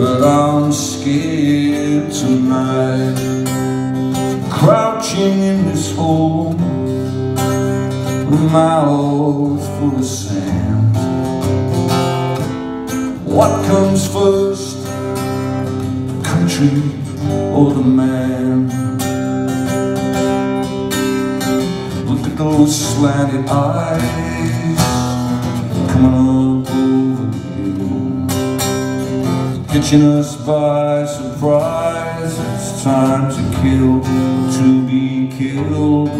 But I'm scared tonight Crouching in this hole With my Mouth full of sand What comes first? The country or the man? Look at those slanted eyes Coming up Catching us by surprise It's time to kill, to be killed.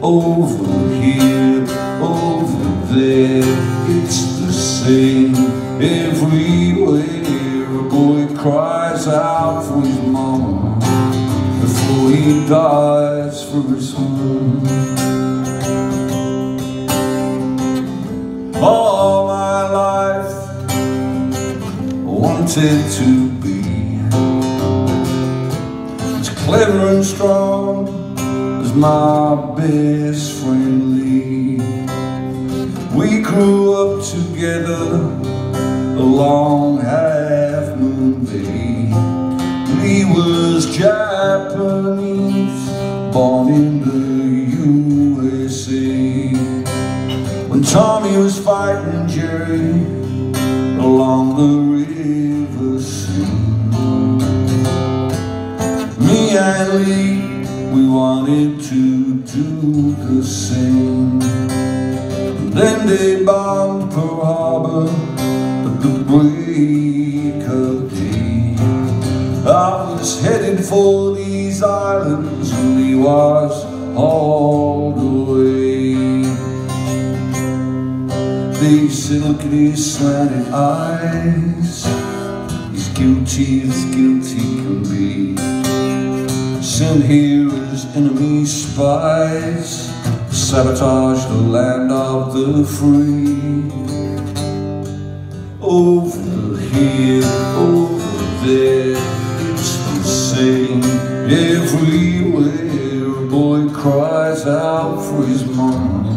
Over here, over there It's the same. Everywhere A boy cries out for his mama Before he dies for his home oh, All wanted to be. As clever and strong as my best friend Lee. We grew up together along Half Moon Bay Lee was Japanese, born in the USA When Tommy was fighting Jerry along the river Me and Lee, we wanted to do the same. Then they bombed Pearl Harbor at the break of day. I was headed for these islands and he was all the way. Look at slanted eyes guilty as guilty can be. Sent here as enemy spies. Sabotage the land of the free. Over here, over there It's the same. Everywhere A boy cries out for his mom.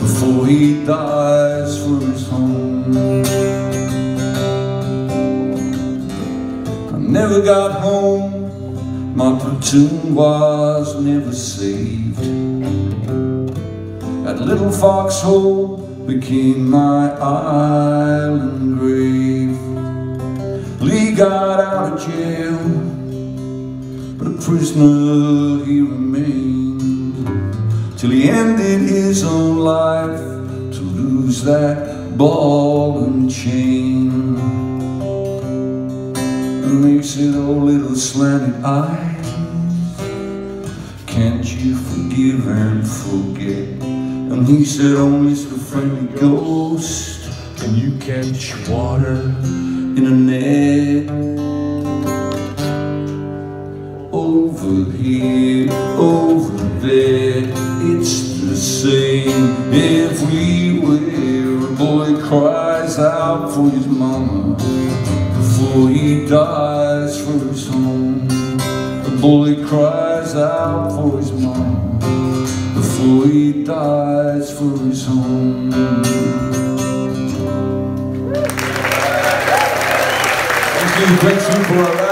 Before he dies never got home. My platoon was never saved. That little foxhole became my island grave. Lee got out of jail But a prisoner he remained. Till he ended his own life To lose that ball and chain They said, oh little slanted eyes Can't you forgive and forget And he said, oh Mr. Franklin D Can you catch water? in a net Over here, over there It's the same everywhere A boy cries out for his mama Before he dies for his home. The boy cries out for his mama Before he dies for his home. Thank you, you for our